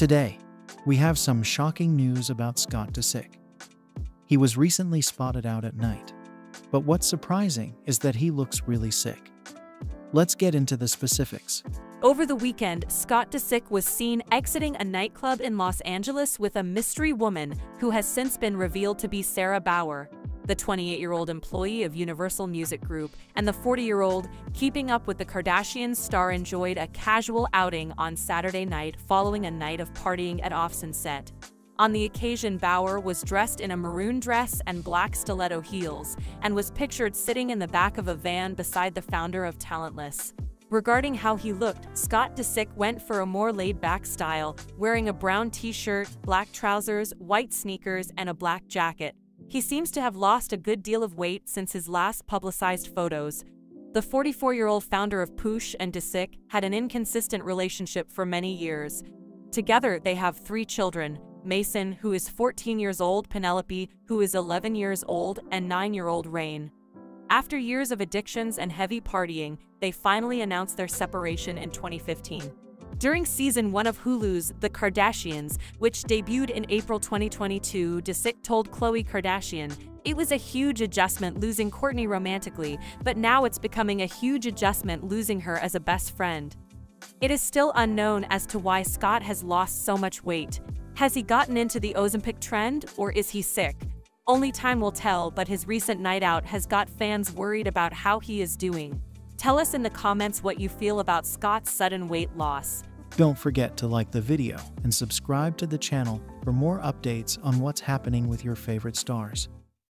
Today, we have some shocking news about Scott Disick. He was recently spotted out at night, but what's surprising is that he looks really sick. Let's get into the specifics. Over the weekend, Scott Disick was seen exiting a nightclub in Los Angeles with a mystery woman who has since been revealed to be Sarah Bauer, the 28-year-old employee of Universal Music Group, and the 40-year-old Keeping Up with the Kardashians star enjoyed a casual outing on Saturday night following a night of partying at Austin set. On the occasion, Bauer was dressed in a maroon dress and black stiletto heels, and was pictured sitting in the back of a van beside the founder of Talentless. Regarding how he looked, Scott Disick went for a more laid-back style, wearing a brown t-shirt, black trousers, white sneakers, and a black jacket. He seems to have lost a good deal of weight since his last publicized photos. The 44-year-old founder of Poosh and Disick had an inconsistent relationship for many years. Together, they have three children, Mason, who is 14 years old, Penelope, who is 11 years old, and 9-year-old Reign. After years of addictions and heavy partying, they finally announced their separation in 2015. During season 1 of Hulu's The Kardashians, which debuted in April 2022, Disick told Khloe Kardashian, It was a huge adjustment losing Kourtney romantically, but now it's becoming a huge adjustment losing her as a best friend. It is still unknown as to why Scott has lost so much weight. Has he gotten into the Ozempic trend, or is he sick? Only time will tell, but his recent night out has got fans worried about how he is doing. Tell us in the comments what you feel about Scott's sudden weight loss. Don't forget to like the video and subscribe to the channel for more updates on what's happening with your favorite stars.